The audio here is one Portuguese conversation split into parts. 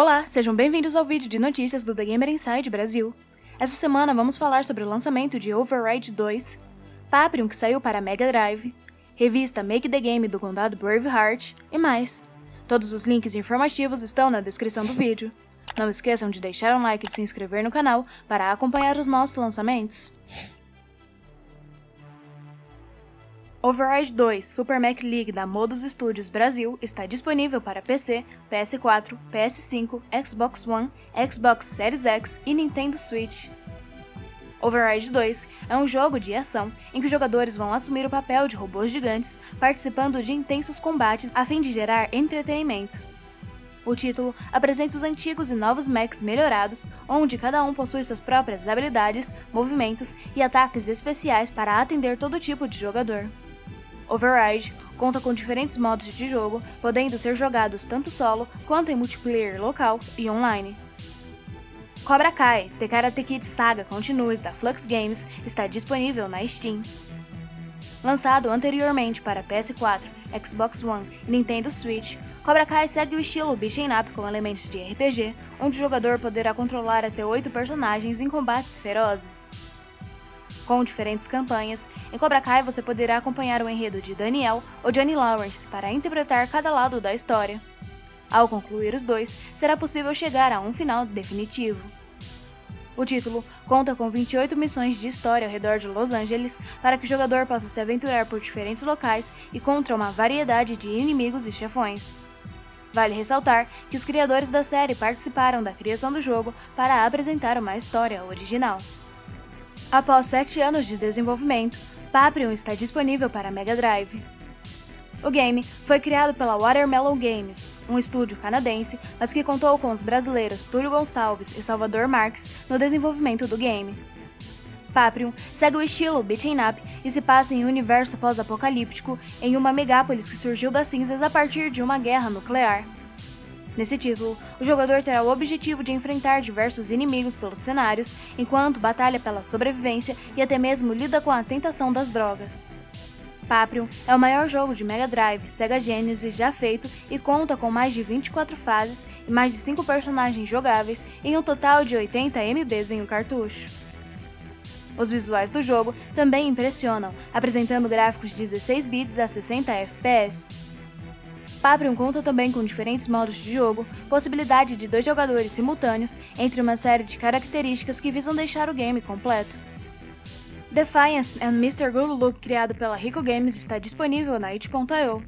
Olá, sejam bem-vindos ao vídeo de notícias do The Gamer Inside Brasil. Essa semana vamos falar sobre o lançamento de Override 2, Paprium que saiu para Mega Drive, revista Make the Game do condado Braveheart e mais. Todos os links informativos estão na descrição do vídeo. Não esqueçam de deixar um like e de se inscrever no canal para acompanhar os nossos lançamentos. Override 2 Super Mac League da Modus Studios Brasil está disponível para PC, PS4, PS5, Xbox One, Xbox Series X e Nintendo Switch. Override 2 é um jogo de ação em que os jogadores vão assumir o papel de robôs gigantes, participando de intensos combates a fim de gerar entretenimento. O título apresenta os antigos e novos mechs melhorados, onde cada um possui suas próprias habilidades, movimentos e ataques especiais para atender todo tipo de jogador. Override conta com diferentes modos de jogo, podendo ser jogados tanto solo quanto em multiplayer local e online. Cobra Kai The Karate Kid Saga Continuous da Flux Games está disponível na Steam. Lançado anteriormente para PS4, Xbox One e Nintendo Switch, Cobra Kai segue o estilo beat'em up com elementos de RPG, onde o jogador poderá controlar até 8 personagens em combates ferozes. Com diferentes campanhas, em Cobra Kai você poderá acompanhar o enredo de Daniel ou Johnny Lawrence para interpretar cada lado da história. Ao concluir os dois, será possível chegar a um final definitivo. O título conta com 28 missões de história ao redor de Los Angeles para que o jogador possa se aventurar por diferentes locais e contra uma variedade de inimigos e chefões. Vale ressaltar que os criadores da série participaram da criação do jogo para apresentar uma história original. Após 7 anos de desenvolvimento, Paprium está disponível para Mega Drive. O game foi criado pela Watermelon Games, um estúdio canadense, mas que contou com os brasileiros Túlio Gonçalves e Salvador Marques no desenvolvimento do game. Paprium segue o estilo beat'em up e se passa em um universo pós-apocalíptico em uma megápolis que surgiu das cinzas a partir de uma guerra nuclear. Nesse título, o jogador terá o objetivo de enfrentar diversos inimigos pelos cenários, enquanto batalha pela sobrevivência e até mesmo lida com a tentação das drogas. Paprium é o maior jogo de Mega Drive Sega Genesis já feito e conta com mais de 24 fases e mais de 5 personagens jogáveis em um total de 80 MBs em um cartucho. Os visuais do jogo também impressionam, apresentando gráficos de 16 bits a 60 FPS. Paprium conta também com diferentes modos de jogo, possibilidade de dois jogadores simultâneos, entre uma série de características que visam deixar o game completo. Defiance and Mr. Look, criado pela Rico Games, está disponível na itch.io.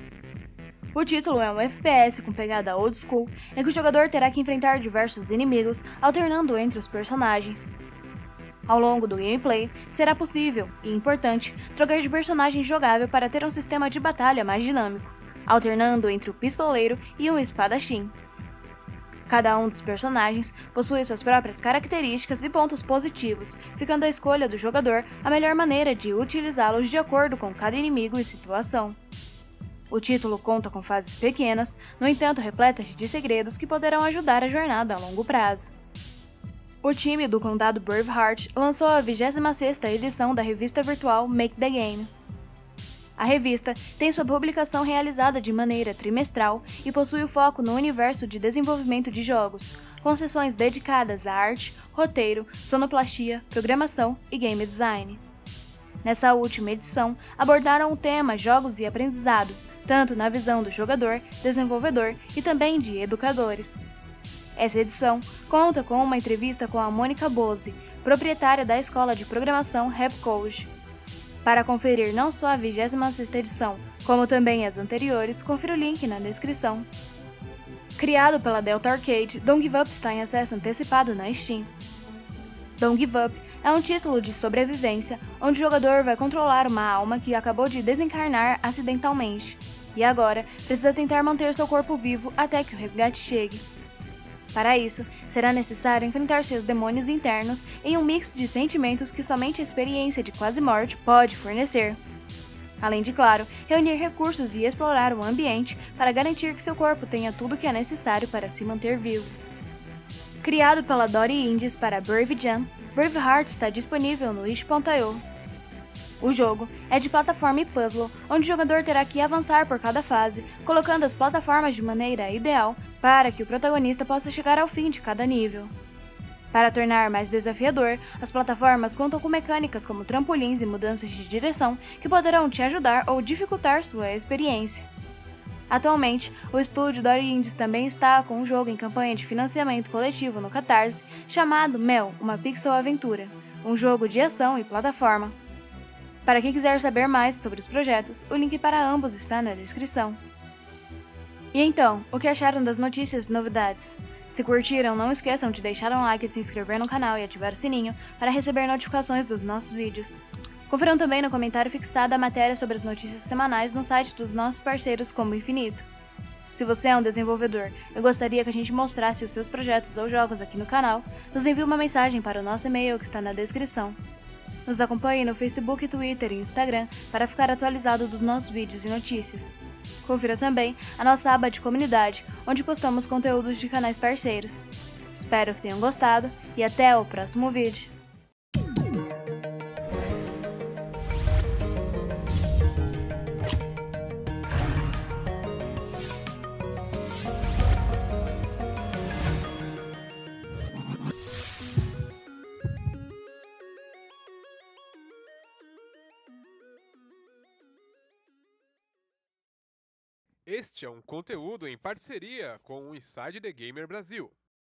O título é um FPS com pegada old school, em que o jogador terá que enfrentar diversos inimigos, alternando entre os personagens. Ao longo do gameplay, será possível, e importante, trocar de personagem jogável para ter um sistema de batalha mais dinâmico alternando entre o pistoleiro e o espadachim. Cada um dos personagens possui suas próprias características e pontos positivos, ficando a escolha do jogador a melhor maneira de utilizá-los de acordo com cada inimigo e situação. O título conta com fases pequenas, no entanto repletas de segredos que poderão ajudar a jornada a longo prazo. O time do condado Braveheart lançou a 26ª edição da revista virtual Make the Game, a revista tem sua publicação realizada de maneira trimestral e possui o foco no universo de desenvolvimento de jogos, com sessões dedicadas a arte, roteiro, sonoplastia, programação e game design. Nessa última edição, abordaram o tema jogos e aprendizado, tanto na visão do jogador, desenvolvedor e também de educadores. Essa edição conta com uma entrevista com a Mônica Bose, proprietária da escola de programação RapCode, para conferir não só a 26ª edição, como também as anteriores, confira o link na descrição. Criado pela Delta Arcade, Don't Give Up está em acesso antecipado na Steam. Don't Give Up é um título de sobrevivência onde o jogador vai controlar uma alma que acabou de desencarnar acidentalmente, e agora precisa tentar manter seu corpo vivo até que o resgate chegue. Para isso, será necessário enfrentar seus demônios internos em um mix de sentimentos que somente a experiência de quase morte pode fornecer. Além de, claro, reunir recursos e explorar o ambiente para garantir que seu corpo tenha tudo o que é necessário para se manter vivo. Criado pela Dory Indies para Brave Jam, Braveheart está disponível no itch.io. O jogo é de plataforma e puzzle, onde o jogador terá que avançar por cada fase, colocando as plataformas de maneira ideal para que o protagonista possa chegar ao fim de cada nível. Para tornar mais desafiador, as plataformas contam com mecânicas como trampolins e mudanças de direção que poderão te ajudar ou dificultar sua experiência. Atualmente, o estúdio Dory Indies também está com um jogo em campanha de financiamento coletivo no Catarse chamado Mel, uma pixel aventura, um jogo de ação e plataforma. Para quem quiser saber mais sobre os projetos, o link para ambos está na descrição. E então, o que acharam das notícias e novidades? Se curtiram, não esqueçam de deixar um like, de se inscrever no canal e ativar o sininho para receber notificações dos nossos vídeos. Confiram também no comentário fixado a matéria sobre as notícias semanais no site dos nossos parceiros como Infinito. Se você é um desenvolvedor e gostaria que a gente mostrasse os seus projetos ou jogos aqui no canal, nos envie uma mensagem para o nosso e-mail que está na descrição. Nos acompanhe no Facebook, Twitter e Instagram para ficar atualizado dos nossos vídeos e notícias. Confira também a nossa aba de comunidade, onde postamos conteúdos de canais parceiros. Espero que tenham gostado e até o próximo vídeo. Este é um conteúdo em parceria com o Inside the Gamer Brasil.